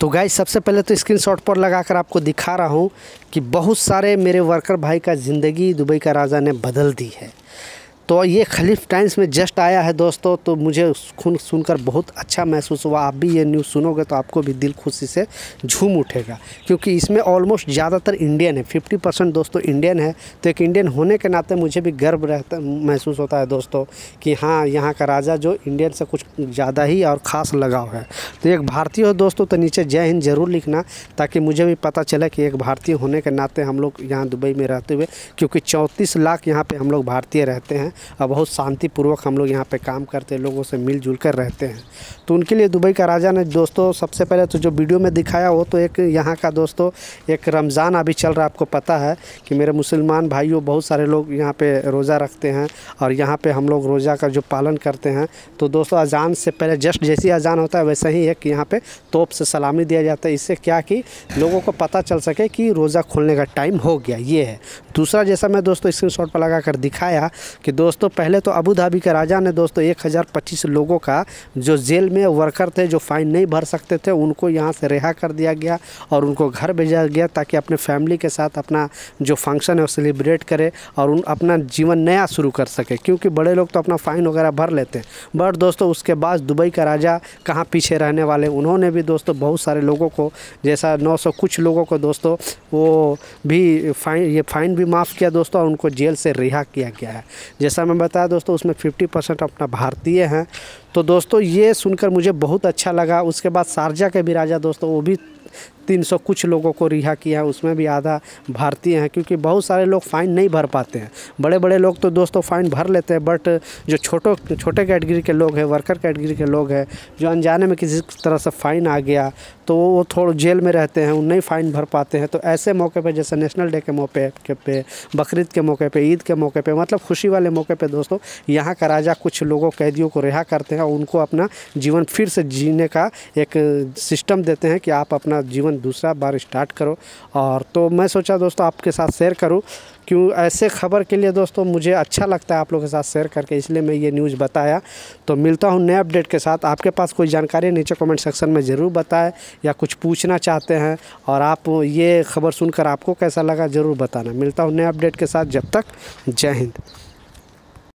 तो गाय सबसे पहले तो स्क्रीनशॉट पर लगाकर आपको दिखा रहा हूँ कि बहुत सारे मेरे वर्कर भाई का ज़िंदगी दुबई का राजा ने बदल दी है। तो ये खलीफ टाइम्स में जस्ट आया है दोस्तों तो मुझे खून सुनकर बहुत अच्छा महसूस हुआ। आप भी ये न्यूज़ सुनोगे तो आपको भी दिल खुशी से झूम उठेगा, क्योंकि इसमें ऑलमोस्ट ज़्यादातर इंडियन है। 50 परसेंट दोस्तों इंडियन है। तो एक इंडियन होने के नाते मुझे भी गर्व रहता, महसूस होता है दोस्तों, कि हाँ यहाँ का राजा जो इंडियन से कुछ ज़्यादा ही और ख़ास लगाव है। तो एक भारतीय हो दोस्तों तो नीचे जय हिंद ज़रूर लिखना, ताकि मुझे भी पता चले कि एक भारतीय होने के नाते हम लोग यहाँ दुबई में रहते हुए, क्योंकि चौंतीस लाख यहाँ पर हम लोग भारतीय रहते हैं। और बहुत शांतिपूर्वक हम लोग यहाँ पे काम करते हैं, लोगों से मिलजुल कर रहते हैं। तो उनके लिए दुबई का राजा ने, दोस्तों, सबसे पहले तो जो वीडियो में दिखाया वो तो एक यहाँ का, दोस्तों, एक रमज़ान अभी चल रहा है, आपको पता है कि मेरे मुसलमान भाइयों, बहुत सारे लोग यहाँ पे रोज़ा रखते हैं और यहाँ पे हम लोग रोज़ा का जो पालन करते हैं। तो दोस्तों, अजान से पहले जस्ट जैसी अजान होता है, वैसे ही एक यहाँ पे तोप से सलामी दिया जाता है। इससे क्या कि लोगों को पता चल सके कि रोज़ा खोलने का टाइम हो गया, ये है। दूसरा, जैसा मैं, दोस्तों स्क्रीन शॉट पर लगा कर दिखाया कि दोस्तों, पहले तो अबू धाबी के राजा ने दोस्तों एक हज़ार पच्चीस लोगों का जो जेल में वर्कर थे, जो फ़ाइन नहीं भर सकते थे, उनको यहाँ से रिहा कर दिया गया और उनको घर भेजा गया ताकि अपने फैमिली के साथ अपना जो फ़ंक्शन है वो सेलिब्रेट करे और उन अपना जीवन नया शुरू कर सके। क्योंकि बड़े लोग तो अपना फ़ाइन वगैरह भर लेते हैं। बट दोस्तों, उसके बाद दुबई का राजा कहाँ पीछे रहने वाले, उन्होंने भी दोस्तों बहुत सारे लोगों को, जैसा नौ सौ कुछ लोगों को दोस्तों, वो भी फ़ाइन, ये फ़ाइन भी माफ़ किया दोस्तों और उनको जेल से रिहा किया गया है। जैसा मैं बताया, दोस्तों, उसमें फिफ्टी परसेंट अपना भारतीय हैं। तो दोस्तों, ये सुनकर मुझे बहुत अच्छा लगा। उसके बाद शारजा के भी राजा, दोस्तों, वो भी तीन सौ कुछ लोगों को रिहा किया है, उसमें भी आधा भारतीय हैं, क्योंकि बहुत सारे लोग फ़ाइन नहीं भर पाते हैं। बड़े बड़े लोग तो दोस्तों फ़ाइन भर लेते हैं बट जो छोटो, छोटे कैटेगरी के लोग हैं वर्कर कैटेगरी के लोग हैं, जो अनजाने में किसी तरह से फ़ाइन आ गया तो वो थोड़ा जेल में रहते हैं वो नहीं फ़ाइन भर पाते हैं। तो ऐसे मौके पर जैसे नेशनल डे के मौके के पे, बकरीद के मौके पर ईद के मौके पर मतलब खुशी वाले मौके पर दोस्तों, यहाँ का राजा कुछ लोगों, कैदियों को रिहा करते हैं और उनको अपना जीवन फिर से जीने का एक सिस्टम देते हैं कि आप अपना जीवन दूसरा बार स्टार्ट करो। और तो मैं सोचा दोस्तों आपके साथ शेयर करूँ। क्यों ऐसे खबर के लिए दोस्तों मुझे अच्छा लगता है आप लोगों के साथ शेयर करके, इसलिए मैं ये न्यूज़ बताया। तो मिलता हूँ नए अपडेट के साथ। आपके पास कोई जानकारी नीचे कमेंट सेक्शन में ज़रूर बताएँ या कुछ पूछना चाहते हैं। और आप ये खबर सुनकर आपको कैसा लगा ज़रूर बताना। मिलता हूँ नए अपडेट के साथ। जब तक जय हिंद।